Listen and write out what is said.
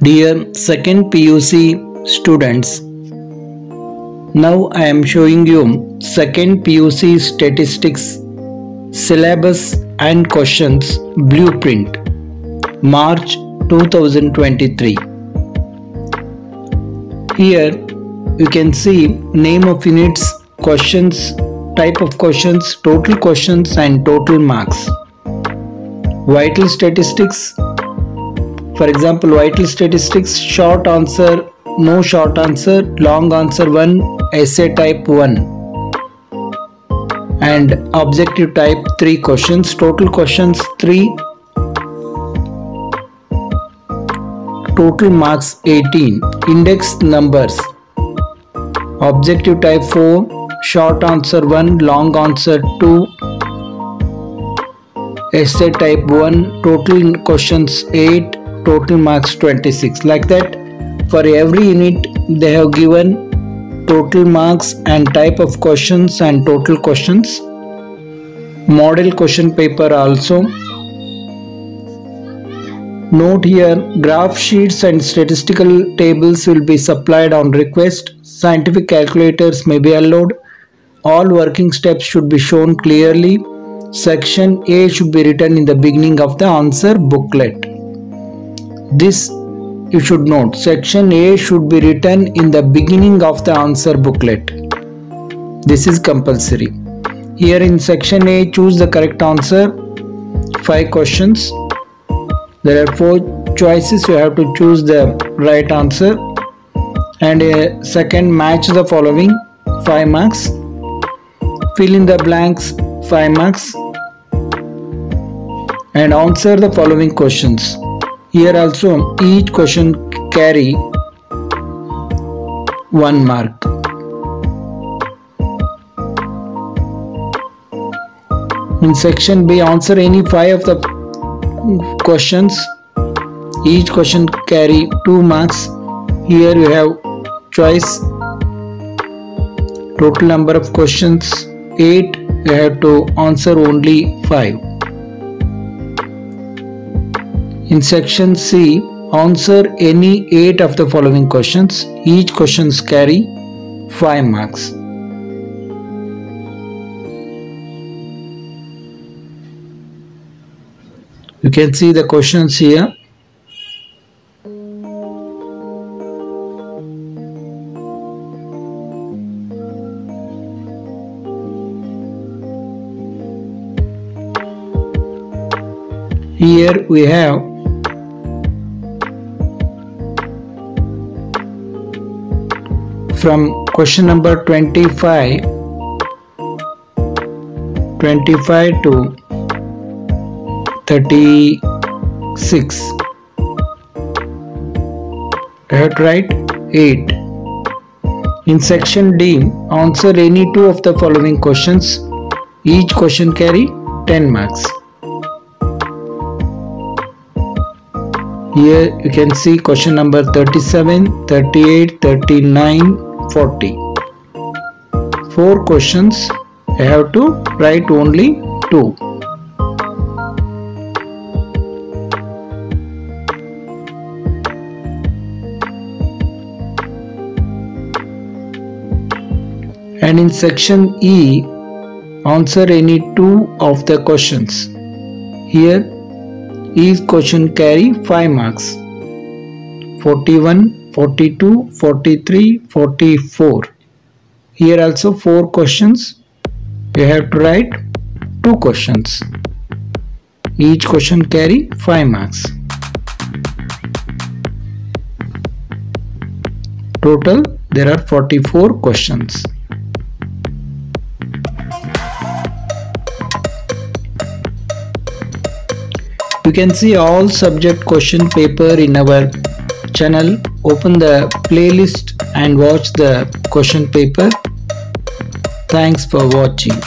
Dear second PUC students, now I am showing you second PUC statistics syllabus and questions blueprint March 2023. Here you can see name of units, questions, type of questions, total questions and total marks. Vital statistics for example, vital statistics, short answer, no short answer, long answer 1, essay type 1 and objective type 3 questions, total questions 3, total marks 18, index numbers, objective type 4, short answer 1, long answer 2, essay type 1, total questions 8, total marks 26 like that for every unit they have given total marks and type of questions and total questions. Model question paper also. Note here graph sheets and statistical tables will be supplied on request. Scientific calculators may be allowed. All working steps should be shown clearly. Section a should be written in the beginning of the answer booklet this you should note. Section A should be written in the beginning of the answer booklet. This is compulsory. Here in section A, choose the correct answer. Five questions. There are four choices. You have to choose the right answer. And a second, match the following. Five marks. Fill in the blanks. Five marks. And answer the following questions. Here also each question carry one mark. In section B answer any five of the questions. Each question carry two marks. Here you have choice total number of questions 8 you have to answer only 5 in section C, answer any 8 of the following questions. Each questions carry 5 marks. You can see the questions here. Here we have from question number 25 25 to 36 I have to write 8 in section D answer any two of the following questions. Each question carry 10 marks. Here you can see question number 37 38 39 40 4 questions I have to write only 2 and in section E answer any two of the questions. Here each question carry 5 marks. 41 42, 43, 44. Here also 4 questions. You have to write 2 questions. Each question carry 5 marks. Total there are 44 questions. You can see all subject question paper in our channel open the playlist and watch the question paper. Thanks for watching